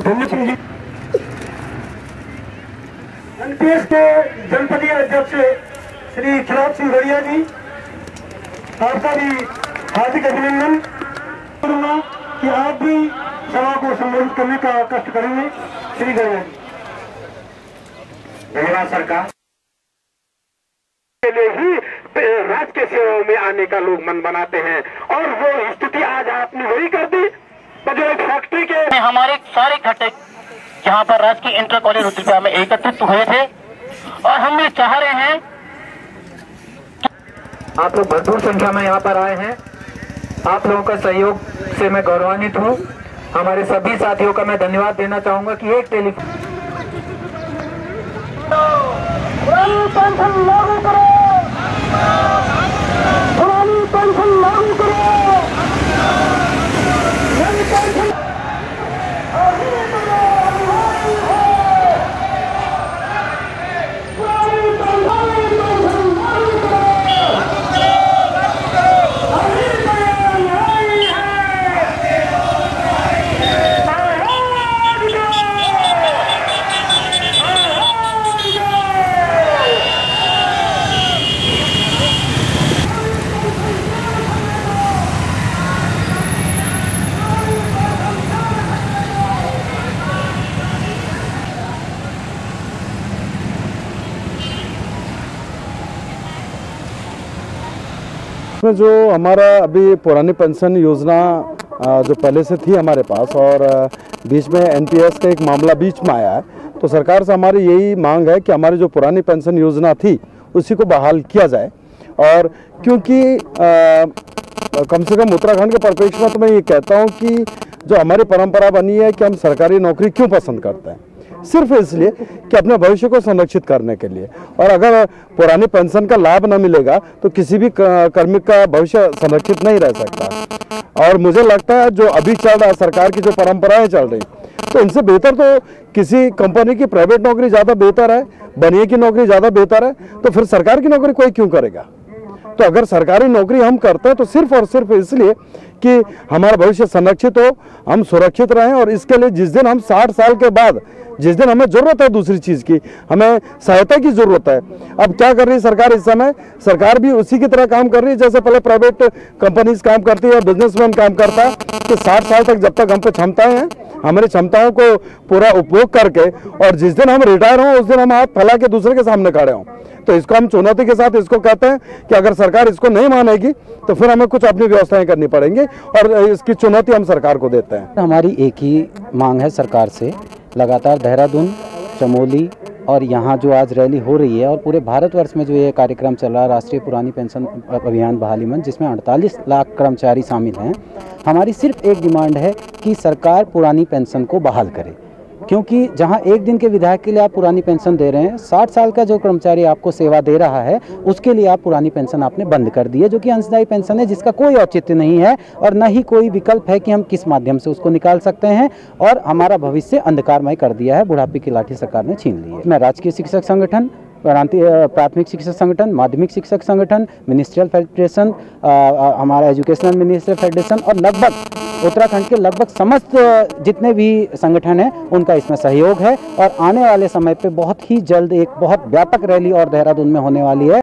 धन्य सिंह जी एनपीएस के जनपदीय अध्यक्ष श्री खिलाफ सिंह गड़िया जी, आपका भी हार्दिक अभिनंदन करूँगा कि आप भी सभा को संबोधित करने का कष्ट करेंगे। श्री गड़िया जी। धन्यवाद सरकार। के लिए ही राज के सेवा में आने का लोग मन बनाते हैं और वो स्थिति आज आपने वही कर दी। तो जो एक फैक्ट्री के में हमारे सारे घटक यहाँ पर राजकीय इंटर कॉलेज रुद्रप्रिया में एकत्रित हुए थे और हम ये चाह रहे हैं आप लोग भरपूर संख्या में यहाँ पर आए हैं। आप लोगों का सहयोग से मैं गौरवान्वित हूँ। हमारे सभी साथियों का मैं धन्यवाद देना चाहूँगा कि एक टेलीफोन पुरानी पेंशन लागू करो पुरानी पेंशन लागू करो नई पेंशन अभी करो, अनिवार्य है। पुरानी पेंशन पेंशन लागू करो अभी करो, न्याय है। आवाज़ दो। इसमें जो हमारा अभी पुरानी पेंशन योजना जो पहले से थी हमारे पास और बीच में एनपीएस का एक मामला बीच में आया है तो सरकार से हमारी यही मांग है कि हमारी जो पुरानी पेंशन योजना थी, उसी को बहाल किया जाए। और क्योंकि कम से कम उत्तराखंड के परिप्रेक्ष्य में तो मैं ये कहता हूँ कि जो हमारी परंपरा बनी है कि हम सरकारी नौकरी क्यों पसंद करते हैं? सिर्फ़ इसलिए कि अपने भविष्य को संरक्षित करने के लिए। और अगर पुरानी पेंशन का लाभ न मिलेगा तो किसी भी क- कार्मिक का भविष्य संरक्षित नहीं रह सकता। और मुझे लगता है जो अभी चल रहा सरकार की जो परंपराएँ चल रही तो इनसे बेहतर तो किसी कंपनी की प्राइवेट नौकरी ज़्यादा बेहतर है, बनिए की नौकरी ज़्यादा बेहतर है तो फिर सरकार की नौकरी कोई क्यों करेगा? तो अगर सरकारी नौकरी हम करते हैं तो सिर्फ़ और सिर्फ़ इसलिए कि हमारा भविष्य संरक्षित हो, हम सुरक्षित रहें और इसके लिए जिस दिन हम 60 साल के बाद, जिस दिन हमें ज़रूरत है दूसरी चीज़ की, हमें सहायता की ज़रूरत है। अब क्या कर रही है सरकार इस समय? सरकार भी उसी की तरह काम कर रही है, जैसे पहले प्राइवेट कंपनीज़ काम करती है बिजनेसमैन काम करता है, कि साठ साल तक जब तक हम पे क्षमताएँ हैं, हमारी क्षमताओं को पूरा उपयोग करके, और जिस दिन हम रिटायर हों, उस दिन हम हाथ फैला के दूसरे के सामने खड़े हों। तो इसको हम चुनौती के साथ इसको कहते हैं कि अगर सरकार इसको नहीं मानेगी तो फिर हमें कुछ अपनी व्यवस्थाएँ करनी पड़ेंगी और इसकी चुनौती हम सरकार को देते हैं। हमारी एक ही मांग है सरकार से, लगातार देहरादून, चमोली और यहाँ जो आज रैली हो रही है और पूरे भारतवर्ष में जो ये कार्यक्रम चल रहा है, राष्ट्रीय पुरानी पेंशन अभियान बहाली मंच, जिसमें 48 लाख कर्मचारी शामिल हैं, हमारी सिर्फ़ एक डिमांड है कि सरकार पुरानी पेंशन को बहाल करे। क्योंकि जहाँ एक दिन के विधायक के लिए आप पुरानी पेंशन दे रहे हैं, साठ साल का जो कर्मचारी आपको सेवा दे रहा है, उसके लिए आप पुरानी पेंशन आपने बंद कर दी है, जो कि अंशदायी पेंशन है, जिसका कोई औचित्य नहीं है और न ही कोई विकल्प है कि हम किस माध्यम से उसको निकाल सकते हैं और हमारा भविष्य अंधकारमय कर दिया है, बुढ़ापे की लाठी सरकार ने छीन ली है। मैं राजकीय शिक्षक संगठन प्राथमिक शिक्षक संगठन, माध्यमिक शिक्षक संगठन मिनिस्ट्रियल फेडरेशन हमारा एजुकेशनल मिनिस्ट्रियल फेडरेशन और लगभग उत्तराखंड के लगभग समस्त जितने भी संगठन हैं, उनका इसमें सहयोग है और आने वाले समय पे बहुत ही जल्द एक बहुत व्यापक रैली और देहरादून में होने वाली है।